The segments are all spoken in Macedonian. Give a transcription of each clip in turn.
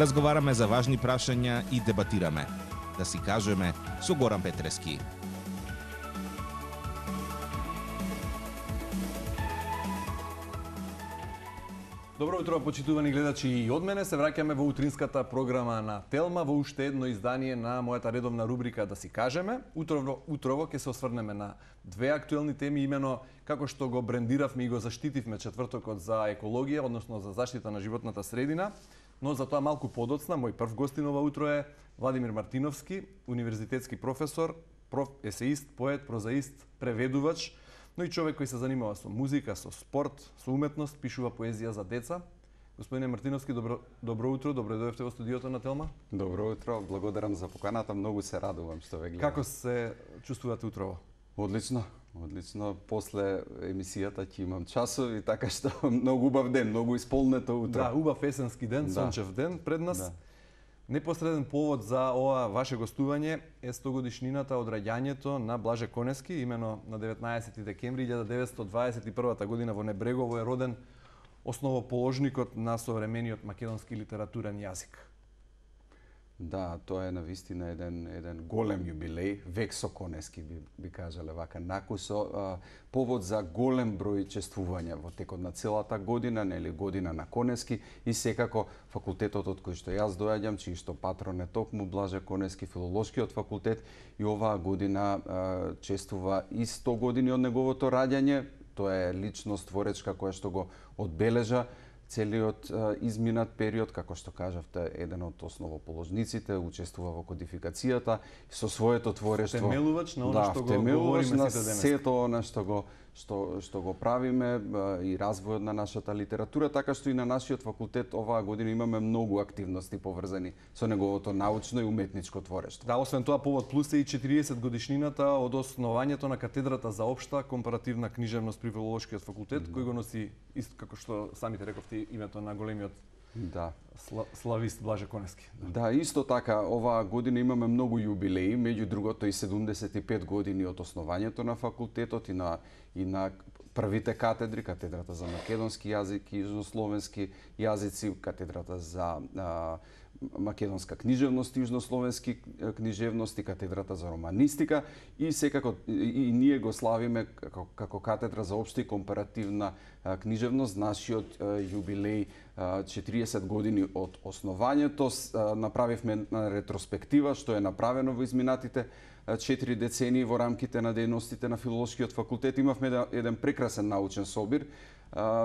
Разговараме за важни прашања и дебатираме. Да си кажеме со Горан Петрески. Добро утро, почитувани гледачи и од мене. Се враќаме во утринската програма на Телма во уште едно издание на мојата редовна рубрика Да си кажеме. Утрово, утрово ќе се осврнеме на две актуелни теми, имено како што го брендиравме и го заштитивме четвртокот за екологија, односно за заштита на животната средина. Но за тоа малку подоцна, мој прв гостин ова утро е Владимир Мартиновски, универзитетски професор, проф, есеист, поет, прозаист, преведувач, но и човек кој се занимава со музика, со спорт, со уметност, пишува поезија за деца. Господине Мартиновски, добро, добро утро, добро дојдовте во студиото на Телма. Добро утро, благодарам за поканата, многу се радувам што ве гледам. Како се чувствувате утрово? Одлично, одлично. После емисијата ќе имам часови, така што многу убав ден, многу исполнето утро. Да, убав есенски ден, да. сончев ден пред нас. Да. Непосреден повод за ова ваше гостување е 100 годишнината од раѓањето на Блаже Конески, имено на 19 декември 1921 година во Небрегово е роден основоположникот на современиот македонски литературен јазик. Да, тоа е навистина еден еден голем јубилеј, век со Конески би, би кажале вака, накусо а, повод за голем број чествувања во текот на целата година, нели година на Конески и секако факултетот од кој што јас доаѓам, чиј што патрон е токму Блаже Конески, филолошкиот факултет и оваа година а, чествува и 100 години од неговото раѓање. Тоа е личност творечка која што го одбележа целиот изминат период, како што кажавте, еден од основоположниците, учествува во кодификацијата со своето творештво. Темелувач на да, што го говориме сите денес. сето она што го што што го правиме и развојот на нашата литература, така што и на нашиот факултет оваа година имаме многу активности поврзани со неговото научно и уметничко творештво. Да, освен тоа повод плюс е и 40 годишнината од основањето на катедрата за општа компаративна книжевност при филолошкиот факултет, кој го носи ист како што самите рековте името на големиот Да. сла, славист Блаже Конески. Да, исто така, оваа година имаме многу јубилеи, меѓу другото и 75 години од основањето на факултетот и на и на првите катедри, катедрата за македонски јазик и јужнословенски јазици, катедрата за а, македонска книжевност и јужнословенски книжевност и катедрата за романистика и секако и, ние го славиме како, како катедра за општа и компаративна книжевност нашиот јубилеј 40 години од основањето направивме на ретроспектива што е направено во изминатите 4 децении во рамките на дејностите на филолошкиот факултет. Имавме да, еден прекрасен научен собир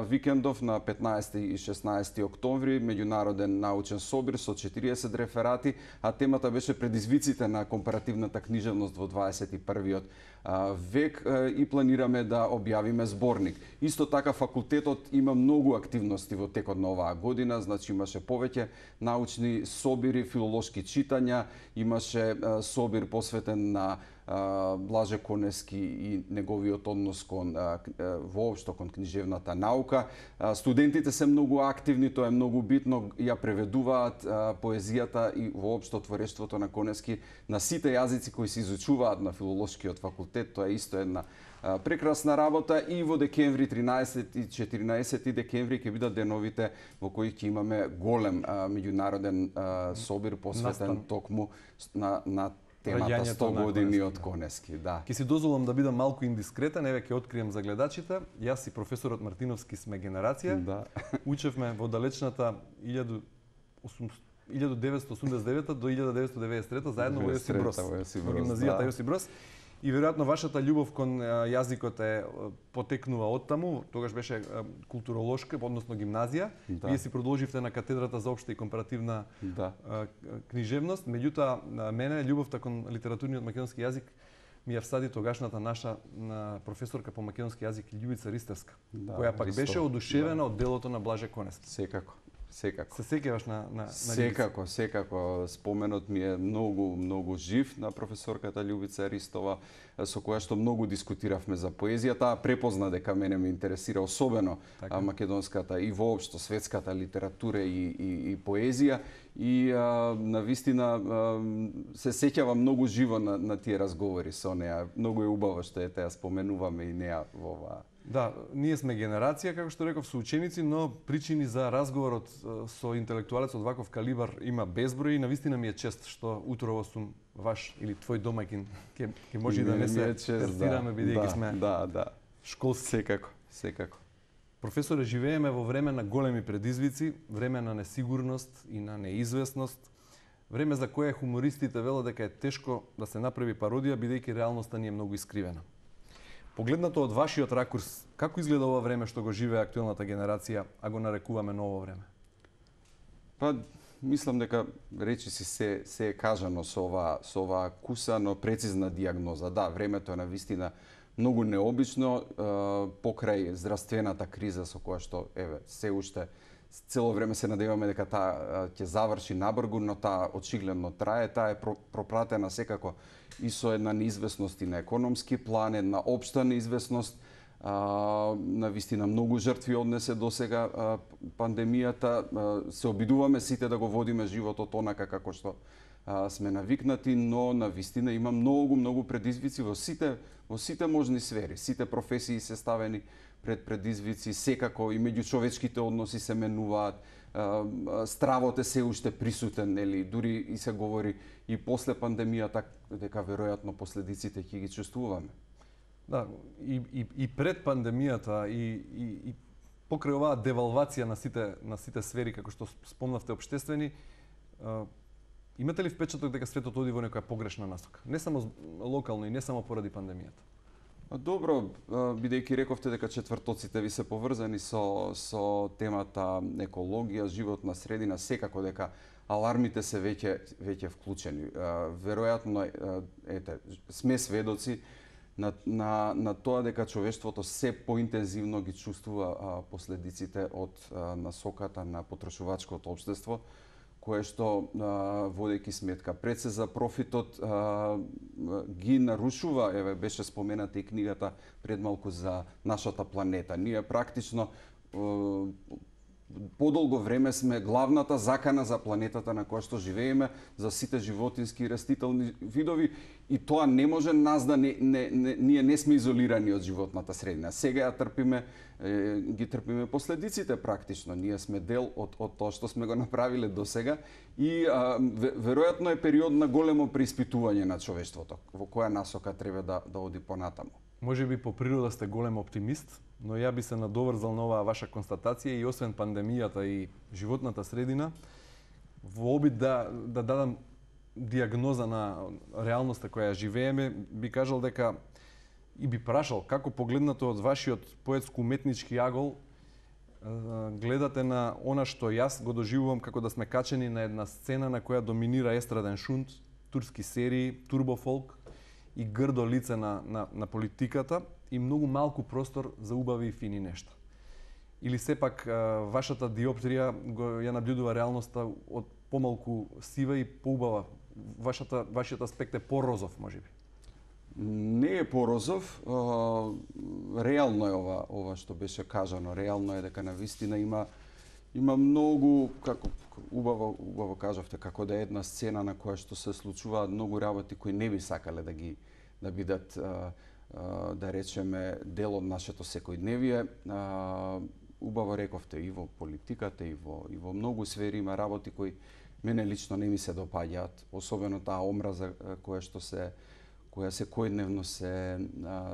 викендов на 15 и 16 октомври, меѓународен научен собир со 40 реферати, а темата беше предизвиците на компаративната книжевност во 21 век и планираме да објавиме зборник. Исто така факултетот има многу активности во текот на оваа година, значи имаше повеќе научни собири, филолошки читања, имаше собир посветен на Блаже Конески и неговиот однос кон воопшто кон книжевната наука. Студентите се многу активни, тоа е многу битно, ја преведуваат поезијата и воопшто творештвото на Конески на сите јазици кои се изучуваат на филолошкиот факултет. Тоа е исто една прекрасна работа и во декември 13 и 14 декември ќе бидат деновите во кои ќе имаме голем меѓународен собир посветен токму на на темата 100 години од Конески, да. Ке си дозволам да бидам малку индискретен, еве ќе открием за гледачите. Јас и професорот Мартиновски сме генерација. Да. Учевме во далечната 1989 до 1993 заедно во Брос. Во гимназијата да. Јосип Брос. И веројатно вашата љубов кон јазикот е потекнува од таму, тогаш беше културолошка, односно гимназија. Да. Вие си продолживте на катедрата за општа и компаративна да. книжевност, меѓутоа мене љубовта кон литературниот македонски јазик ми ја всади тогашната наша на професорка по македонски јазик Љубица Ристевска, да, која пак беше одушевена да. од делото на Блаже Конески. Секако. Секако. Се сеќаваш на, на, на Секако, Љубица. секако. Споменот ми е многу, многу жив на професорката Љубица Ристова, со која што многу дискутиравме за поезијата, препозна дека мене ме интересира особено така. македонската и воопшто светската литература и, и, и поезија и а, на вистина а, се сеќава многу живо на, на тие разговори со неа. Многу е убаво што е теа споменуваме и неа во ова Да, ние сме генерација, како што реков, со ученици, но причини за разговорот со интелектуалец од ваков калибар има безброј и навистина ми е чест што утрово сум ваш или твој домаќин ќе ќе може и да не се тестираме да, бидејќи да, сме да, да. школски. Секако, секако. Професоре, живееме во време на големи предизвици, време на несигурност и на неизвестност, време за кое хумористите велат дека е тешко да се направи пародија бидејќи реалноста ни е многу искривена. Погледнато од вашиот ракурс, како изгледа ова време што го живее актуелната генерација, а го нарекуваме ново време? Па, мислам дека речи си се, се е кажано со ова, со ова куса, но прецизна диагноза. Да, времето е на вистина многу необично, е, покрај здравствената криза со која што, еве, се уште цело време се надеваме дека таа ќе заврши набргу, но таа очигледно трае, таа е пропратена секако и со една неизвестност и на економски план, една општа неизвестност, а, на вистина многу жртви однесе до сега а, пандемијата. А, се обидуваме сите да го водиме животот онака како што а, сме навикнати, но на вистина има многу многу предизвици во сите во сите можни сфери. Сите професии се ставени пред предизвици, секако и меѓучовечките односи се менуваат, стравот е се уште присутен, нели, дури и се говори и после пандемијата дека веројатно последиците ќе ги чувствуваме. Да, и, и, и пред пандемијата и, и, и покрај оваа девалвација на сите на сите сфери како што спомнавте обштествени, имате ли впечаток дека светот оди во некоја погрешна насока? Не само локално и не само поради пандемијата. Добро, бидејќи рековте дека четвртоците ви се поврзани со со темата екологија, животна средина, секако дека алармите се веќе веќе вклучени. Веројатно ете сме сведоци на, на, на тоа дека човештвото се поинтензивно ги чувствува последиците од насоката на потрошувачкото општество кое што водејќи сметка пред се за профитот ги нарушува, еве беше спомената и книгата пред малку за нашата планета. Ние практично подолго време сме главната закана за планетата на која што живееме, за сите животински и растителни видови и тоа не може нас да не, не, не ние не сме изолирани од животната средина. Сега ја трпиме е, ги трпиме последиците практично. Ние сме дел од од тоа што сме го направиле до сега и а, веројатно е период на големо преиспитување на човештвото, во која насока треба да да оди понатаму. Може би по природа сте голем оптимист, но ја би се надоврзал на оваа ваша констатација и освен пандемијата и животната средина, во обид да, да дадам диагноза на реалноста која живееме, би кажал дека и би прашал како погледнато од вашиот поетско-уметнички агол гледате на она што јас го доживувам како да сме качени на една сцена на која доминира естраден шунт, турски серии, турбофолк, и грдо лице на, на, на политиката и многу малку простор за убави и фини нешта. Или сепак вашата диоптрија го ја набљудува реалноста од помалку сива и поубава. Вашата вашиот аспект е порозов, можеби. Не е порозов, реално е ова ова што беше кажано, реално е дека на вистина има има многу како убаво убаво кажавте како да е една сцена на која што се случуваат многу работи кои не би сакале да ги да бидат а, а, да речеме дел од нашето секојдневие. А, убаво рековте и во политиката и во и во многу сфери има работи кои мене лично не ми се допаѓаат, особено таа омраза која што се која секојдневно се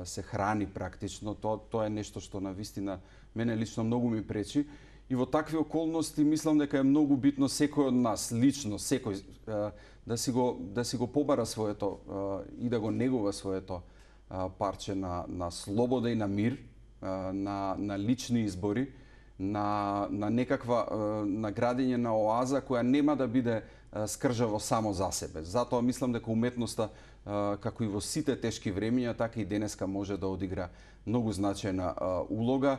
се храни практично, тоа тоа е нешто што на вистина мене лично многу ми пречи И во такви околности мислам дека е многу битно секој од нас лично, секој да си го да си го побара своето и да го негува своето парче на на слобода и на мир, на на лични избори, на на некаква на градење на оаза која нема да биде скржаво само за себе. Затоа мислам дека уметноста како и во сите тешки времења, така и денеска може да одигра многу значајна улога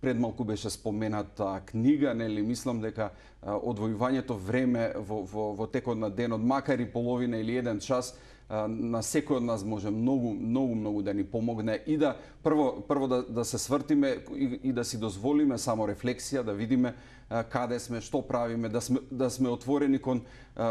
пред малку беше спомената книга, нели? Мислам дека одвојувањето време во, во, во текот на денот, макар и половина или еден час, на секој од нас може многу многу многу да ни помогне и да прво прво да да се свртиме и, и да си дозволиме само рефлексија да видиме каде сме, што правиме, да сме да сме отворени кон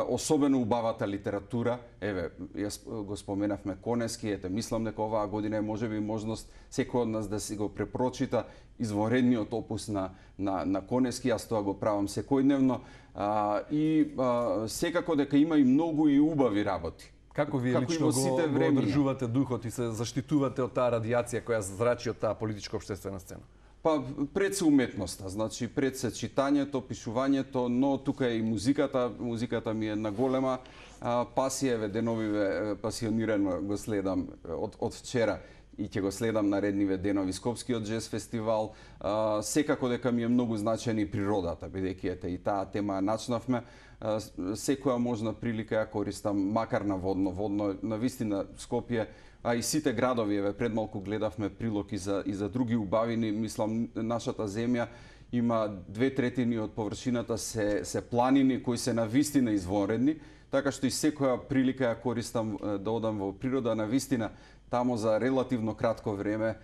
особено убавата литература. Еве, јас го споменавме Конески, ете мислам дека оваа година е можеби можност секој од нас да си го препрочита изворедниот опус на на на Конески, јас тоа го правам секојдневно. А, и а, секако дека има и многу и убави работи. Како вие Како лично го, го одржувате духот и се заштитувате од таа радиација која зрачи од таа политичка обществена сцена? Па пред се уметноста, значи пред се читањето, пишувањето, но тука е и музиката. Музиката ми е на голема а, пасија, еве деновиве пасионирано го следам од од вчера и ќе го следам наредниве денови Скопскиот джез фестивал. А, секако дека ми е многу значена и природата, бидејќи ете и таа тема начнавме. А, секоја можна прилика ја користам, макар на водно. Водно, на вистина Скопје а и сите градови, еве пред малку гледавме прилог и за и за други убавини, мислам нашата земја има две третини од површината се се планини кои се на вистина извонредни, така што и секоја прилика ја користам да одам во природа на вистина тамо за релативно кратко време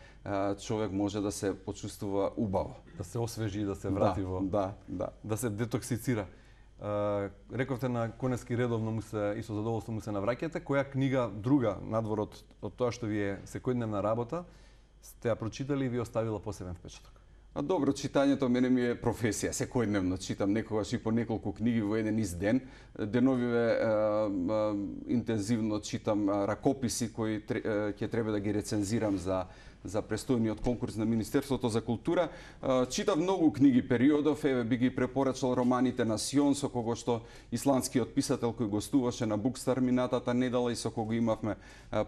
човек може да се почувствува убаво. Да се освежи и да се врати да, во да, да. да се детоксицира рековте на Конески редовно му се и со задоволство му се навраќате, која книга друга надвор од, од тоа што ви е секојдневна работа сте ја прочитали и ви оставила посебен впечаток? А добро, читањето мене ми е професија. Секојдневно читам некогаш и по неколку книги во еден из ден. Деновиве е, е, интензивно читам ракописи кои ќе треба да ги рецензирам за за престојниот конкурс на Министерството за култура. Читав многу книги периодов, еве би ги препорачал романите на Сион, со кого што исландскиот писател кој гостуваше на Букстар минатата недела и со кого имавме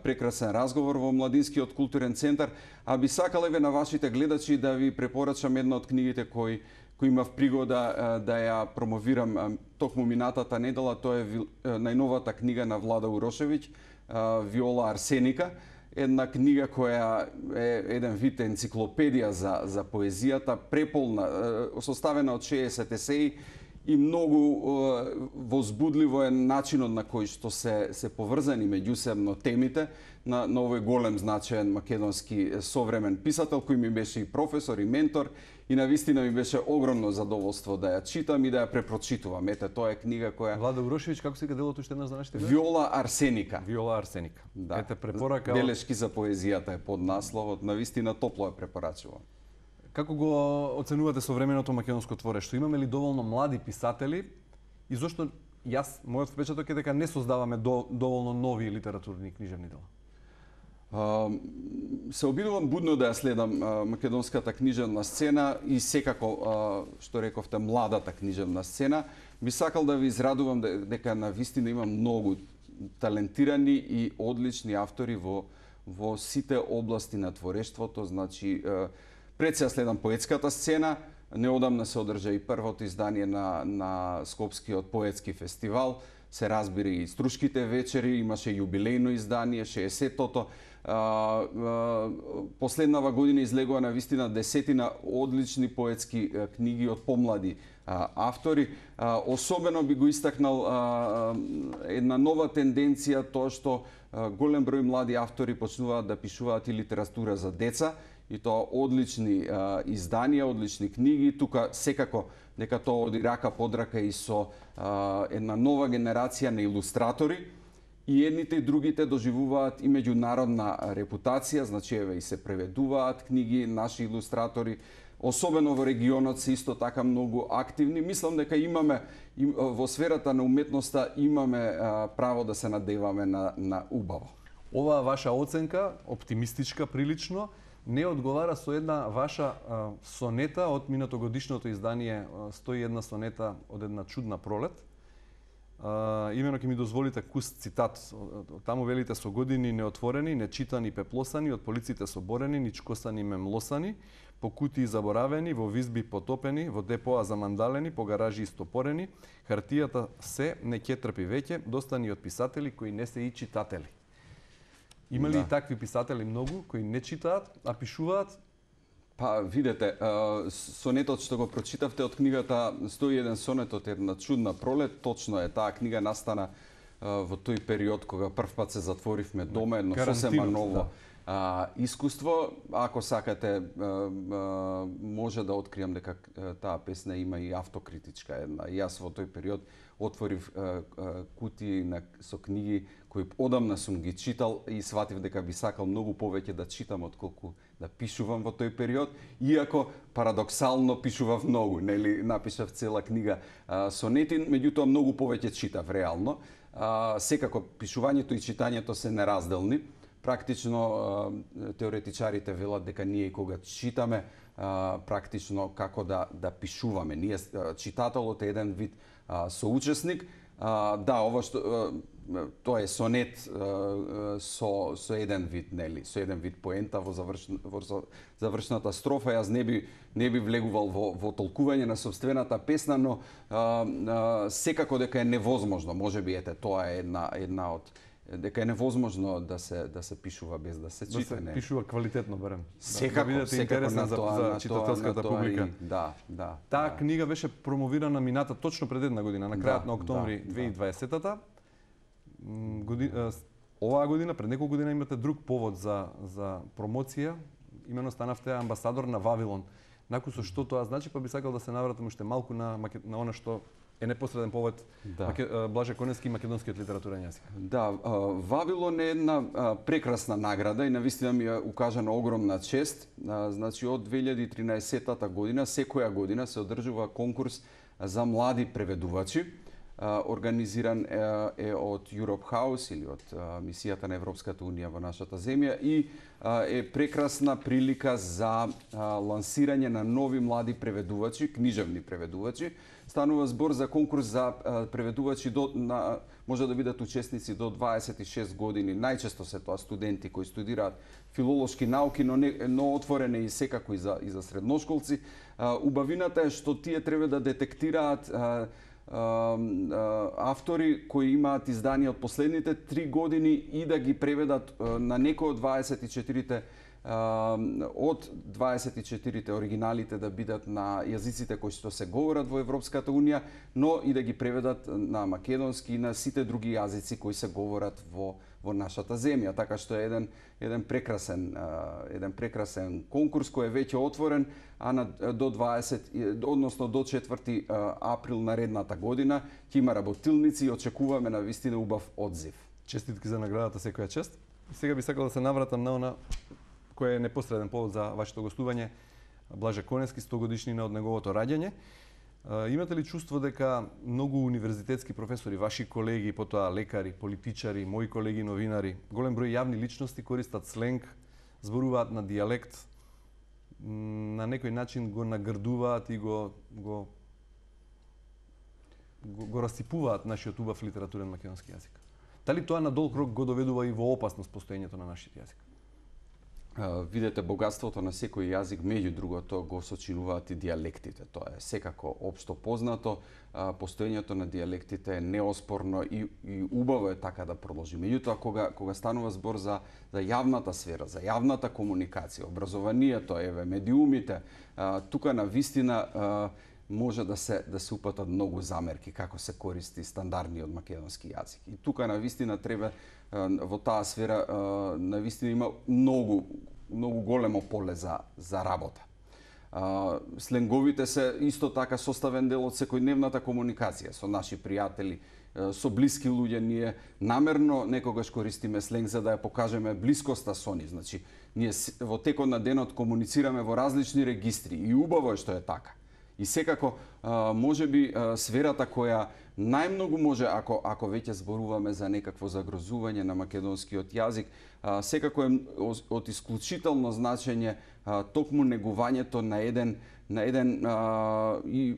прекрасен разговор во Младинскиот културен центар. А би сакал еве на вашите гледачи да ви препорачам една од книгите кои кој имав пригода да ја промовирам токму минатата недела, тоа е најновата книга на Влада Урошевиќ, Виола Арсеника една книга која е еден вид енциклопедија за, за поезијата, преполна, составена од 60 есеи и многу возбудливо е начинот на кој што се се поврзани меѓусебно темите на, на овој голем значаен македонски современ писател кој ми беше и професор и ментор и на вистина ми беше огромно задоволство да ја читам и да ја препрочитувам. Ете, тоа е книга која Влада Урошевиќ, како се делото уште една за нашите Виола Арсеника. Виола Арсеника. Да. Ете препорака Белешки за поезијата е под насловот, на вистина топло ја препорачувам. Како го оценувате современото македонско творештво? Имаме ли доволно млади писатели и зошто јас мојот впечаток е дека не создаваме до, доволно нови литературни книжевни дела? се обидувам будно да ја следам македонската книжевна сцена и секако, што рековте, младата книжевна сцена. Би сакал да ви израдувам дека на вистина има многу талентирани и одлични автори во во сите области на творештвото, значи пред се следам поетската сцена, неодамна се одржа и првото издание на на Скопскиот поетски фестивал, се разбира и струшките вечери, имаше јубилејно издание, 60-тото последнава година излегува на вистина десетина одлични поетски книги од помлади автори. Особено би го истакнал една нова тенденција тоа што голем број млади автори почнуваат да пишуваат и литература за деца и тоа одлични изданија, одлични книги. Тука секако дека тоа оди рака под рака и со една нова генерација на илустратори и едните и другите доживуваат и меѓународна репутација, значи еве и се преведуваат книги, наши илустратори, особено во регионот се исто така многу активни. Мислам дека имаме во сферата на уметноста имаме право да се надеваме на на убаво. Оваа ваша оценка, оптимистичка прилично, не одговара со една ваша сонета од минатогодишното издание 101 сонета од една чудна пролет, имено ќе ми дозволите куст цитат. Таму велите со години неотворени, нечитани, пеплосани, од полиците соборени, ничкосани, мемлосани, по кутии заборавени, во визби потопени, во депоа замандалени, по гаражи истопорени, хартијата се не ќе трпи веќе, достани од писатели кои не се и читатели. Има ли да. и такви писатели многу кои не читаат, а пишуваат Па, видете, сонетот што го прочитавте од книгата 101 сонет од една чудна пролет, точно е, таа книга настана во тој период кога прв пат се затворивме дома, едно сосема ново да а, искуство. Ако сакате, а, а, може да откриам дека таа песна има и автокритичка една. И Јас во тој период отворив а, а, кутии на, со книги кои одамна сум ги читал и сватив дека би сакал многу повеќе да читам отколку да пишувам во тој период, иако парадоксално пишував многу, нели, напишав цела книга а, сонети, меѓутоа многу повеќе читав реално. А, секако пишувањето и читањето се неразделни. Практично теоретичарите велат дека ние кога читаме практично како да да пишуваме. Ние читателот е еден вид соучесник. Да, ова што тоа е сонет со со еден вид, нели, со еден вид поента во завршна во завршната строфа. Јас не би не би влегувал во во толкување на собствената песна, но а, а, секако дека е невозможно, можеби ете тоа е една една од дека е невозможно да се да се пишува без да се Да чита, се не. пишува квалитетно барем. Секако, да бидете секако интересен на за, тоа, за читателската тоа публика. И, да, да. Таа да. книга беше промовирана мината точно пред една година, на крајот Да, на октомври да, 2020-та. М, Годи, оваа година, пред неколку година имате друг повод за за промоција. Имено станавте амбасадор на Вавилон. Наку со што тоа значи, па би сакал да се навратам уште малку на на она што е непосреден повод Да. Маке, Блаже Конески и македонскиот литературен јазик. Да, Вавилон е една прекрасна награда и навистина ми е укажана огромна чест. Значи од 2013 година, секоја година се одржува конкурс за млади преведувачи. Организиран е, од Europe House или од мисијата на Европската унија во нашата земја и е прекрасна прилика за лансирање на нови млади преведувачи, книжевни преведувачи. Станува збор за конкурс за преведувачи до на може да бидат учесници до 26 години. Најчесто се тоа студенти кои студираат филолошки науки, но не, но отворене и секако и за и за средношколци. Убавината е што тие треба да детектираат автори кои имаат изданија од последните три години и да ги преведат на некој од 24-те од 24-те оригиналите да бидат на јазиците кои што се говорат во Европската унија, но и да ги преведат на македонски и на сите други јазици кои се говорат во во нашата земја, така што е еден еден прекрасен еден прекрасен конкурс кој е веќе отворен, а на до 20 односно до 4 април наредната година ќе има работилници и очекуваме на вистина убав одзив. Честитки за наградата секоја чест. Сега би сакал да се навратам на она кој е непосреден повод за вашето гостување, Блаже Конески, 100 годишнина од неговото раѓање. Имате ли чувство дека многу универзитетски професори, ваши колеги, потоа лекари, политичари, мои колеги новинари, голем број јавни личности користат сленг, зборуваат на дијалект, на некој начин го нагрдуваат и го го го, го расипуваат нашиот убав литературен македонски јазик. Дали тоа на долг рок го доведува и во опасност постоењето на нашиот јазик? Видете, богатството на секој јазик, меѓу другото, го сочинуваат и диалектите Тоа е секако општо познато. А, Постоењето на диалектите е неоспорно и, и убаво е така да продолжи. Меѓутоа, кога, кога станува збор за, за јавната сфера, за јавната комуникација, образованието, еве, медиумите, тука на вистина а, може да се да се упатат многу замерки како се користи стандардниот македонски јазик. И тука на вистина треба во таа сфера на вистина има многу многу големо поле за за работа. А, сленговите се исто така составен дел од секојдневната комуникација со наши пријатели, со блиски луѓе ние намерно некогаш користиме сленг за да ја покажеме блискоста со нив. Значи, ние во текот на денот комуницираме во различни регистри и убаво е што е така. И секако може би сферата која најмногу може ако ако веќе зборуваме за некакво загрозување на македонскиот јазик, секако е од, исклучително значење токму негувањето на еден на еден а, и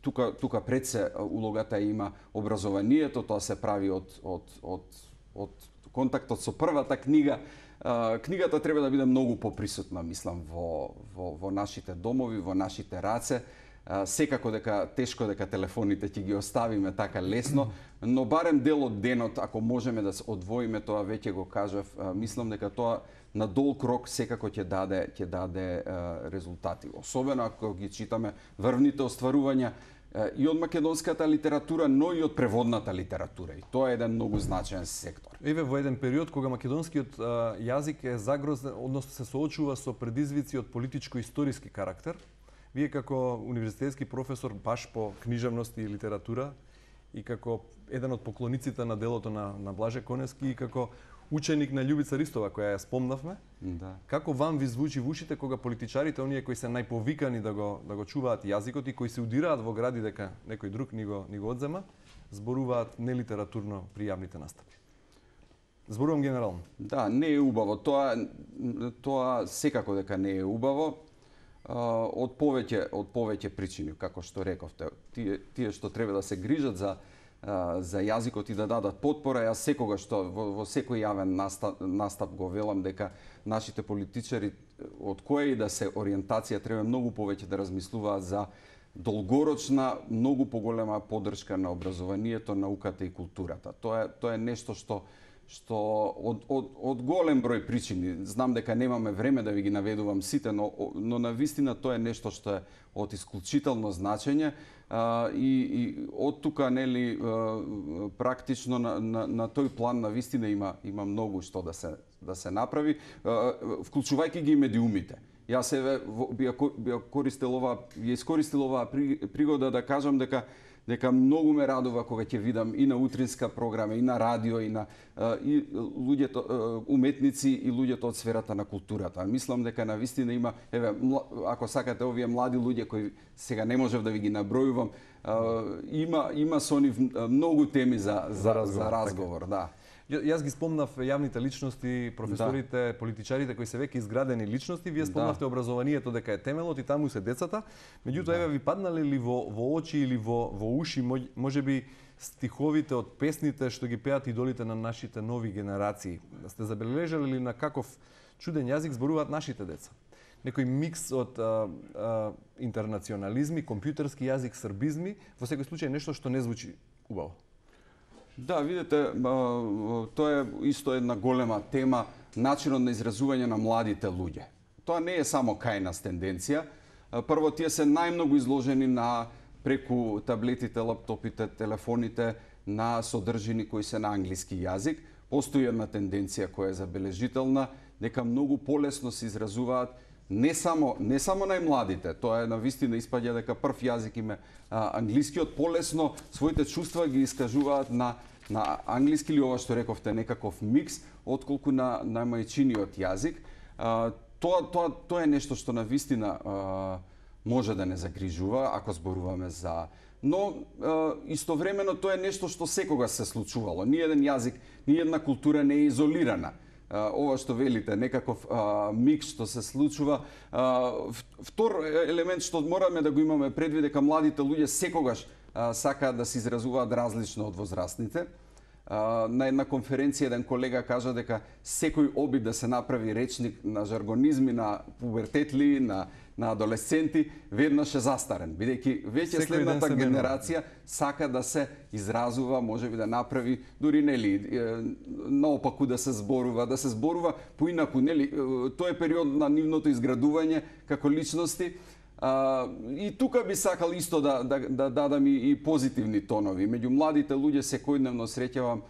тука тука пред се улогата има образованието, тоа се прави од од од од контактот со првата книга. А, книгата треба да биде многу поприсутна, мислам, во, во, во нашите домови, во нашите раце. Секако дека тешко дека телефоните ќе ги оставиме така лесно, но барем дел од денот, ако можеме да се одвоиме тоа, веќе го кажав, мислам дека тоа на долг рок секако ќе даде ќе даде резултати. Особено ако ги читаме врвните остварувања и од македонската литература, но и од преводната литература. И тоа е еден многу значаен сектор. Еве во еден период кога македонскиот а, јазик е загрозен, односно се соочува со предизвици од политичко-историски карактер, вие како универзитетски професор баш по книжевност и литература и како еден од поклониците на делото на, на Блаже Конески и како ученик на Љубица Ристова, која ја спомнавме. Да. Како вам ви звучи в ушите кога политичарите, оние кои се најповикани да го да го чуваат јазикот и кои се удираат во гради дека некој друг ни го ни го одзема, зборуваат нелитературно при јавните настапи? Зборувам генерално. Да, не е убаво. Тоа тоа секако дека не е убаво од повеќе од повеќе причини, како што рековте. Тие тие што треба да се грижат за за јазикот и да дадат потпора. Јас секогаш што во, во секој јавен настап, настап го велам дека нашите политичари од која и да се ориентација треба многу повеќе да размислуваат за долгорочна, многу поголема поддршка на образованието, науката и културата. Тоа е тоа е нешто што што од, од, од голем број причини, знам дека немаме време да ви ги наведувам сите, но, но на вистина тоа е нешто што е од исклучително значење а, и, и од тука нели практично на, на, на тој план на вистина има има многу што да се да се направи, а, вклучувајќи ги медиумите. Јас еве би ја користел ова, ја искористил оваа пригода да кажам дека дека многу ме радува кога ќе видам и на утринска програма, и на радио, и на и луѓето уметници и луѓето од сферата на културата. Мислам дека на вистина има, еве, ако сакате овие млади луѓе кои сега не можев да ви ги набројувам, има има со нив многу теми за за, за разговор, за разговор така. да. Јас ги спомнав јавните личности, професорите, да. политичарите кои се веќе изградени личности, вие спомнавте да. образованието дека е темелот и таму се децата. Меѓутоа да. еве ви паднале ли во во очи или во во уши можеби стиховите од песните што ги пеат идолите на нашите нови генерации. Сте забележале ли на каков чуден јазик зборуваат нашите деца? некој микс од а, а, интернационализми, компјутерски јазик, србизми, во секој случај нешто што не звучи убаво. Да, видете, тоа е исто една голема тема, начинот на изразување на младите луѓе. Тоа не е само кај нас тенденција. Прво, тие се најмногу изложени на преку таблетите, лаптопите, телефоните, на содржини кои се на англиски јазик. Постои една тенденција која е забележителна, дека многу полесно се изразуваат не само не само најмладите, тоа е на вистина испаѓа дека прв јазик им е англискиот, полесно своите чувства ги искажуваат на на англиски или ова што рековте некаков микс отколку на на мајчиниот јазик. А, тоа тоа тоа е нешто што на вистина а, може да не загрижува ако зборуваме за но истовремено тоа е нешто што секогаш се случувало. Ни еден јазик, ни една култура не е изолирана ова што велите, некаков а, микс што се случува. А, втор елемент што мораме да го имаме предвид дека младите луѓе секогаш сакаат да се изразуваат различно од возрастните. На една конференција еден колега кажа дека секој обид да се направи речник на жаргонизми на пубертетли, на на адолесценти веднаш е застарен, бидејќи веќе следната генерација сака да се изразува, можеби да направи дури нели наопаку да се зборува, да се зборува поинаку, нели тоа е период на нивното изградување како личности А, и тука би сакал исто да, да, да дадам и, и позитивни тонови. Меѓу младите луѓе секојдневно среќавам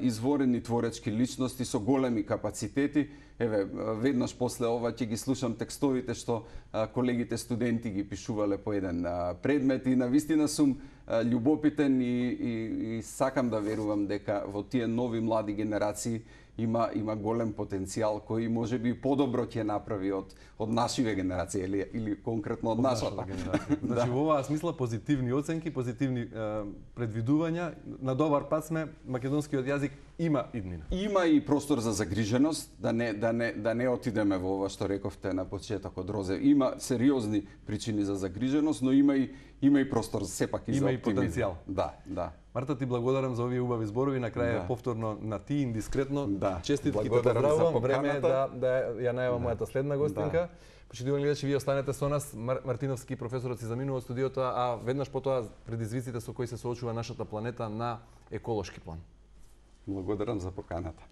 изворени творечки личности со големи капацитети. Еве, веднаш после ова ќе ги слушам текстовите што колегите студенти ги пишувале по еден предмет и на вистина сум љубопитен и, и, и сакам да верувам дека во тие нови млади генерации има има голем потенцијал кој може би подобро ќе направи од од нашиве генерации или или конкретно од, од нашата генерација. Значи да. во оваа смисла позитивни оценки, позитивни е, предвидувања, на добар пат сме, македонскиот јазик има иднина. Има и простор за загриженост, да не да не да не отидеме во ова што рековте на почетокот Розе. Има сериозни причини за загриженост, но има и има и простор сепак и има за и потенцијал. Да, да. Марта ти благодарам за овие убави зборови, на крај да. повторно на ти индискретно. Да. Честитки те поздравувам. Време е да да ја најавам да. мојата следна гостинка. Да. Почитувани гледачи, вие останете со нас. Мар Мартиновски професорот си заминува од студиото, а веднаш потоа предизвиците со кои се соочува нашата планета на еколошки план. Благодарам за поканата.